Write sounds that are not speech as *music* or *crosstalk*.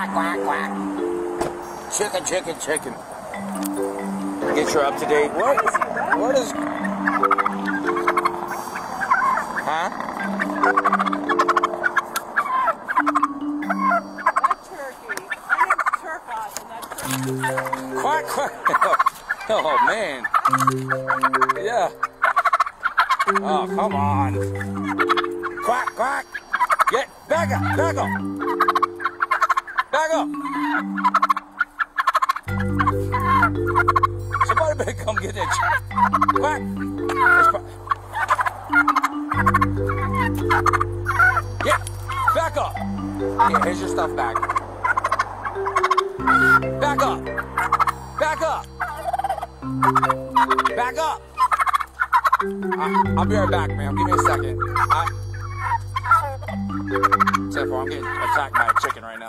quack, quack, quack. Chicken, chicken, chicken. Get your up to date. What? What is? Huh? Quack, quack. *laughs* Oh man. Yeah. Oh come on. Quack, quack. Get back up, back up. Back up. Somebody better come get that. It's pro- Get back up. Yeah, here's your stuff back. Back up. Back up. Back up. I, I'll be right back, ma'am. Give me a second. I, Except for I'm getting attacked by a chicken right now.